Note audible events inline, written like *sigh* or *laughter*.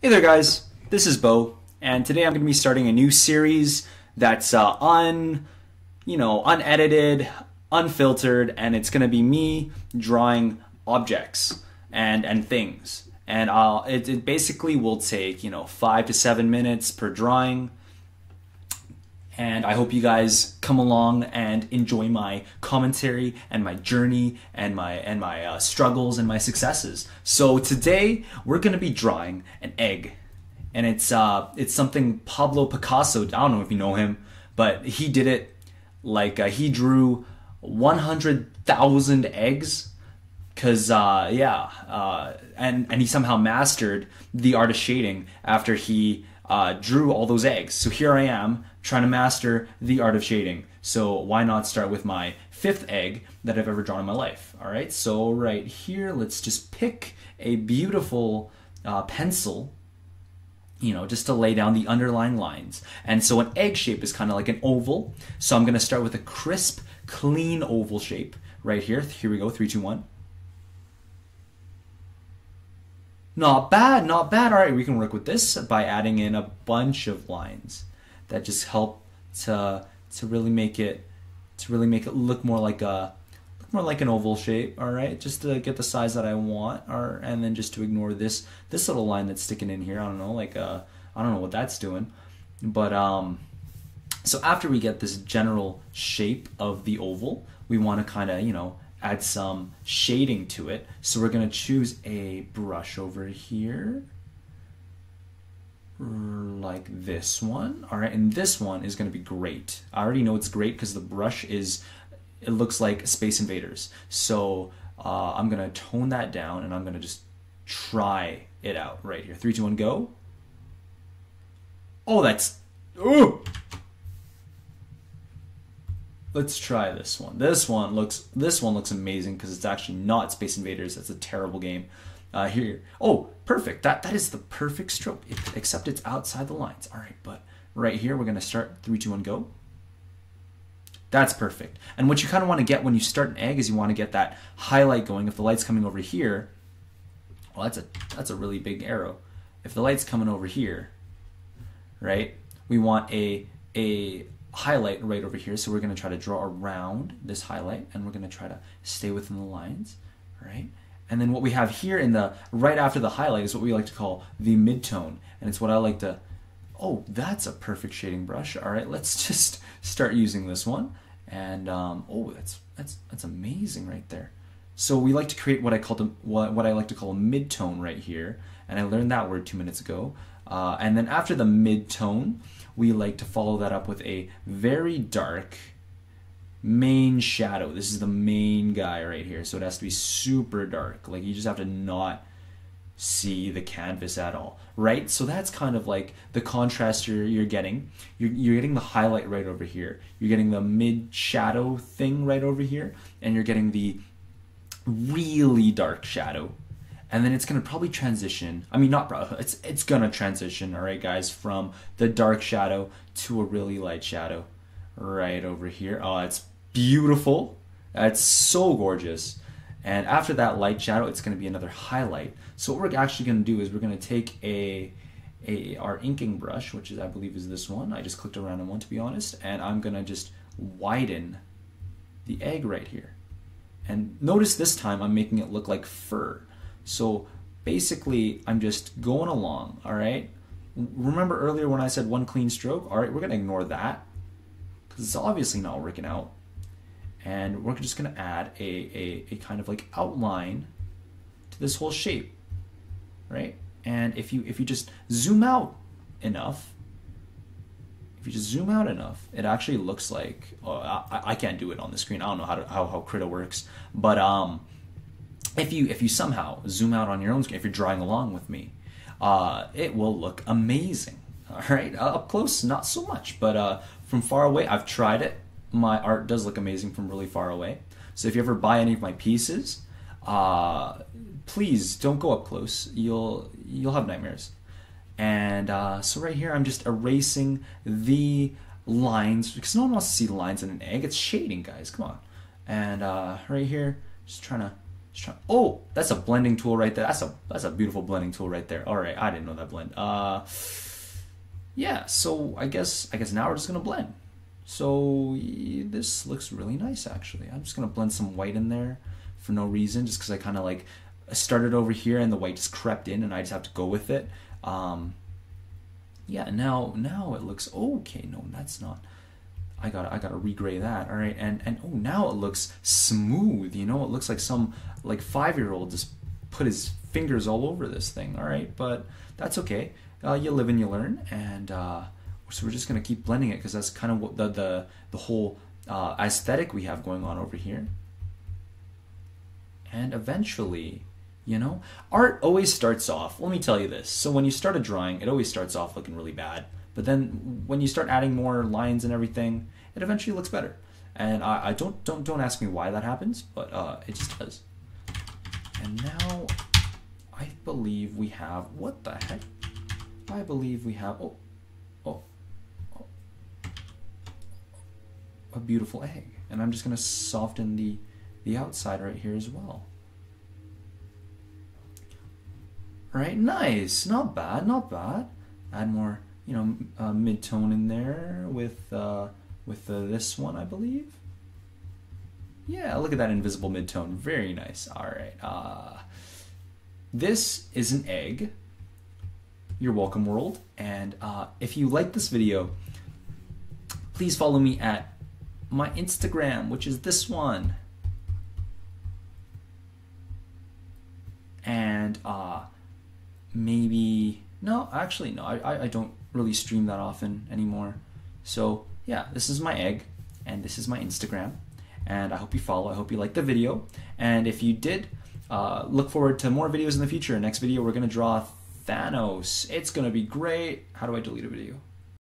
Hey there, guys. This is Bo, and today I'm going to be starting a new series that's uh, un, you know, unedited, unfiltered, and it's going to be me drawing objects and and things. And I'll it, it basically will take you know five to seven minutes per drawing. And I hope you guys come along and enjoy my commentary and my journey and my and my uh, struggles and my successes. So today we're gonna be drawing an egg, and it's uh it's something Pablo Picasso. I don't know if you know him, but he did it like uh, he drew one hundred thousand eggs because uh, yeah, uh, and and he somehow mastered the art of shading after he uh, drew all those eggs. So here I am trying to master the art of shading. So why not start with my fifth egg that I've ever drawn in my life? All right, so right here, let's just pick a beautiful uh, pencil you know, just to lay down the underlying lines. And so an egg shape is kind of like an oval. So I'm going to start with a crisp, clean oval shape right here. Here we go, three, two, one. Not bad, not bad. All right, we can work with this by adding in a bunch of lines that just help to to really make it to really make it look more like a look more like an oval shape. All right, just to get the size that I want, or and then just to ignore this this little line that's sticking in here. I don't know, like uh, I don't know what that's doing, but um. So after we get this general shape of the oval, we want to kind of, you know, add some shading to it. So we're going to choose a brush over here like this one. All right, and this one is going to be great. I already know it's great because the brush is, it looks like Space Invaders. So uh, I'm going to tone that down and I'm going to just try it out right here. Three, two, one, go. Oh, that's, ooh. Let's try this one. This one looks this one looks amazing because it's actually not Space Invaders. That's a terrible game. Uh, here, oh, perfect. That that is the perfect stroke, except it's outside the lines. All right, but right here we're gonna start three, two, one, go. That's perfect. And what you kind of want to get when you start an egg is you want to get that highlight going. If the light's coming over here, well, that's a that's a really big arrow. If the light's coming over here, right, we want a a highlight right over here. So we're going to try to draw around this highlight and we're going to try to stay within the lines, right? And then what we have here in the right after the highlight is what we like to call the midtone. And it's what I like to, oh, that's a perfect shading brush. All right, let's *laughs* just start using this one. And um, oh, that's that's that's amazing right there. So we like to create what I call the, what what I like to call a midtone right here, and I learned that word two minutes ago. Uh, and then after the midtone, we like to follow that up with a very dark main shadow. This is the main guy right here, so it has to be super dark. Like you just have to not see the canvas at all, right? So that's kind of like the contrast you're, you're getting. You're, you're getting the highlight right over here. You're getting the mid shadow thing right over here, and you're getting the really dark shadow and then it's to probably transition. I mean, not probably. It's it's to transition. All right, guys, from the dark shadow to a really light shadow, right over here. Oh, it's beautiful. It's so gorgeous. And after that light shadow, it's going to be another highlight. So what we're actually going to do is we're going to take a, a our inking brush, which is I believe is this one. I just clicked around on one to be honest, and I'm going to just widen the egg right here. And notice this time I'm making it look like fur. So basically, I'm just going along, all right? Remember earlier when I said one clean stroke? All right, we're going to ignore that it's obviously not working out. And we're just going to add a, a, a kind of like outline to this whole shape, right? And if you if you just zoom out enough, if you just zoom out enough, it actually looks like oh, I, I can't do it on the screen. I don't know how to, how how Krita works, but um, if you if you somehow zoom out on your own screen, if you're drawing along with me, uh, it will look amazing. *laughs* All right, uh, up close, not so much, but uh, from far away, I've tried it. My art does look amazing from really far away. So if you ever buy any of my pieces, uh, please don't go up close. You'll you'll have nightmares. And uh, so right here, I'm just erasing the lines because no one wants to see the lines in an egg. It's shading, guys. Come on. And uh, right here, just trying to Just try- oh, that's a blending tool right there. That's a that's a beautiful blending tool right there. All right, I didn't know that blend. Uh, yeah. So I guess I guess now we're just gonna blend. So this looks really nice actually. I'm just gonna blend some white in there for no reason, just because I kind of like started over here and the white just crept in and I just have to go with it. Um, yeah. Now now it looks okay. No, that's not. I got I got to regray that. All right, and and oh now it looks smooth. You know, it looks like some like five year old just put his fingers all over this thing. All right, but that's okay. Uh, you live and you learn, and uh, so we're just gonna keep blending it because that's kind of what the the the whole uh, aesthetic we have going on over here. And eventually, you know, art always starts off. Let me tell you this. So when you start a drawing, it always starts off looking really bad but then when you start adding more lines and everything, it eventually looks better. And I, I don't don't don't ask me why that happens, but uh, it just does. And now believe we have what the heck? I believe we have oh oh, oh a beautiful egg. And I'm just gonna soften the the outside right here as well. Right, nice, not bad, not bad. Add more you know, uh, mid-tone in there with uh, with uh, this one, I believe. Yeah, look at that invisible mid-tone. Very nice. All right. Uh, this is an egg. You're welcome, world. And uh, if you like this video, please follow me at my Instagram, which is this one. And uh, maybe no, actually no. I, I don't really stream that often anymore. So yeah, this is my egg, and this is my Instagram, and I hope you follow. I hope you like the video, and if you did, uh, look forward to more videos in the future. Next video, we're gonna draw Thanos. It's gonna be great. How do I delete a video?